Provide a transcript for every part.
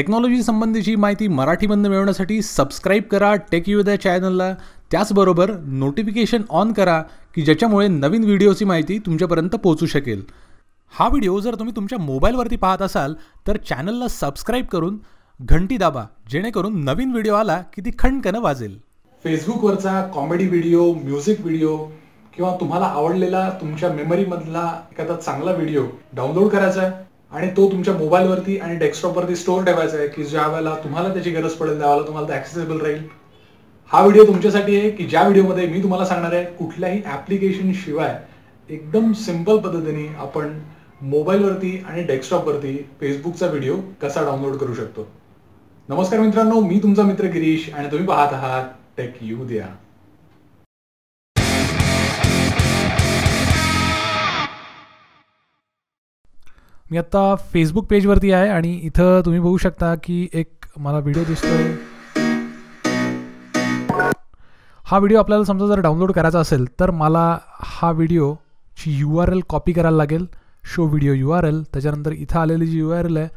Technology संबंधीची माहिती मराठीमधनं मिळवण्यासाठी सबस्क्राईब करा टेक यू द्या चॅनलला त्याचबरोबर नोटिफिकेशन ऑन करा की ज्याच्यामुळे नवीन व्हिडिओची माहिती तुमच्यापर्यंत पोहोचू शकेल. हा व्हिडिओ जर तुम्ही तुमच्या मोबाईलवरती पाहत असाल तर चॅनलला सबस्क्राईब करून घंटी दाबा जेणेकरून नवीन व्हिडिओ आला की ती खणकनं वाजेल. फेसबुकवरचा कॉमेडी व्हिडिओ म्युझिक व्हिडिओ किंवा तुम्हाला आवडलेला तुमच्या मेमरीमधला एखादा चांगला व्हिडिओ डाउनलोड करायचा आहे. आणि तो तुमच्या मोबाईलवरती आणि डेस्कटॉपवरती स्टोअर ठेवायचा आहे की ज्या वेळेला तुम्हाला त्याची गरज पडेल त्यावेळेला तुम्हाला ते ॲक्सेसिबल राहील. हा व्हिडिओ तुमच्यासाठी आहे की ज्या व्हिडिओमध्ये मी तुम्हाला सांगणार आहे कुठल्याही ॲप्लिकेशन शिवाय एकदम सिंपल पद्धतीने आपण मोबाईलवरती आणि डेस्कटॉपवरती फेसबुकचा व्हिडिओ कसा डाउनलोड करू शकतो. नमस्कार मित्रांनो मी तुमचा मित्र गिरीश आणि तुम्ही पाहत आहात टेक यू द्या मी आत्ता फेसबुक पेजवरती आहे आणि इथं तुम्ही बघू शकता की एक मला व्हिडिओ दिसतोय. हा व्हिडिओ आपल्याला समजा जर डाउनलोड करायचा असेल तर मला हा व्हिडिओची यू आर एल कॉपी करायला लागेल. Show video U R L त्याच्यानंतर इथं आलेली जी यू आर एल आहे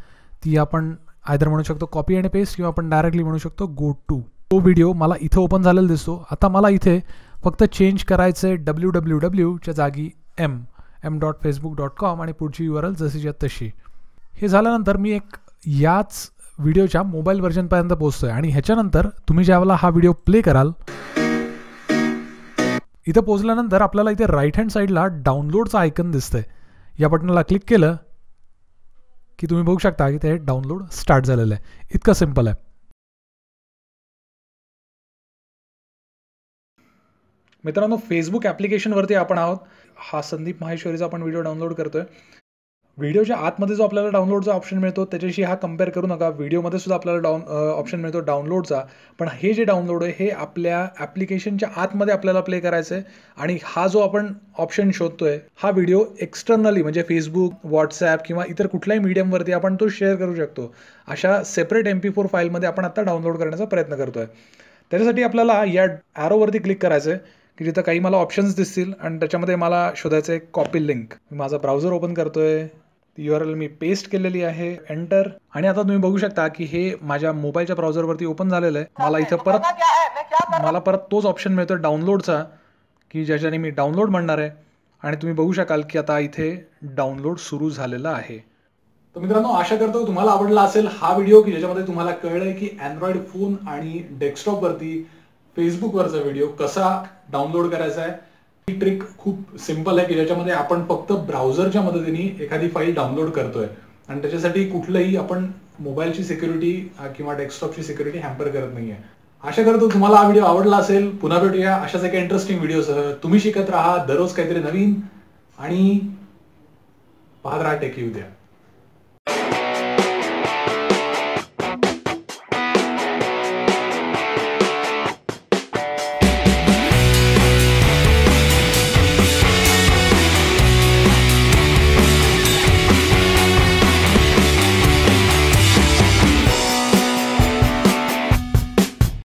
ती आपण आयदर म्हणू शकतो कॉपी आणि पेस्ट किंवा आपण डायरेक्टली म्हणू शकतो गो टू तो व्हिडिओ मला इथं ओपन झालेला दिसतो. आता मला इथे फक्त चेंज करायचं आहे डब्ल्यू डब्ल्यू डब्ल्यूच्या जागी M M dot Facebook dot com आणि पुढची यू आर एल जशीच्या तशी. हे झाल्यानंतर मी एक याच व्हिडिओच्या मोबाईल व्हर्जनपर्यंत पोहोचतोय आणि ह्याच्यानंतर तुम्ही ज्यावेळेला हा व्हिडिओ प्ले कराल इथं पोहोचल्यानंतर आपल्याला इथे राईट हँड साईडला डाउनलोडचं आयकन दिसतंय. या बटनला क्लिक केलं की तुम्ही बघू शकता की ते डाउनलोड स्टार्ट झालेलं आहे. इतकं सिंपल आहे. मित्रांनो फेसबुक ॲप्लिकेशनवरती आपण आहोत. हा संदीप माहेश्वरीचा आपण व्हिडिओ डाउनलोड करतोय. व्हिडिओच्या आतमध्ये जो आपल्याला डाउनलोडचा ऑप्शन मिळतो त्याच्याशी हा कंपेअर करू नका. व्हिडिओमध्ये सुद्धा आपल्याला डाऊन ऑप्शन मिळतो डाउनलोडचा पण हे जे डाउनलोड आहे हे आपल्या ॲप्लिकेशनच्या आतमध्ये आपल्याला प्ले करायचं आहे आणि हा जो आपण ऑप्शन शोधतोय हा व्हिडिओ एक्सटर्नली म्हणजे फेसबुक व्हॉट्सॲप किंवा इतर कुठल्याही मीडियमवरती आपण तो शेअर करू शकतो. अशा सेपरेट एम पी फोर फाईलमध्ये आपण आता डाउनलोड करण्याचा प्रयत्न करतोय. त्याच्यासाठी आपल्याला या ॲरोवरती क्लिक करायचं आहे की जिथं काही मला ऑप्शन्स दिसतील आणि त्याच्यामध्ये मला शोधायचं आहे कॉपी लिंक मी माझा ब्राउझर ओपन करतोय. ती यू आर एल मी पेस्ट केलेली आहे. एंटर आणि आता तुम्ही बघू शकता की हे माझ्या मोबाईलच्या ब्राउझरवरती ओपन झालेलं आहे. मला इथं परत मला परत तोच ऑप्शन मिळतो डाउनलोडचा की ज्याच्याने मी डाउनलोड म्हणणार आहे. आणि तुम्ही बघू शकाल की आता इथे डाउनलोड सुरू झालेला आहे. तर मित्रांनो आशा करतो तुम्हाला आवडला असेल हा व्हिडिओ की ज्याच्यामध्ये तुम्हाला कळलंय की अँड्रॉइड फोन आणि डेस्कटॉपवरती फेसबुकवरचा व्हिडिओ कसा डाउनलोड करायचा आहे ही ट्रिक खूप सिंपल आहे की ज्याच्यामध्ये आपण फक्त ब्राउझरच्या मदतीने एखादी फाईल डाउनलोड करतोय. आणि त्याच्यासाठी कुठलंही आपण मोबाईलची सिक्युरिटी किंवा डेस्कटॉपची सिक्युरिटी हॅम्पर करत नाहीये. आशा करतो तुम्हाला हा व्हिडिओ आवडला असेल. पुन्हा भेटूया अशाच एका इंटरेस्टिंग व्हिडिओसह तुम्ही शिकत राहा दररोज काहीतरी नवीन आणि पाहत राहा टेक येऊ द्या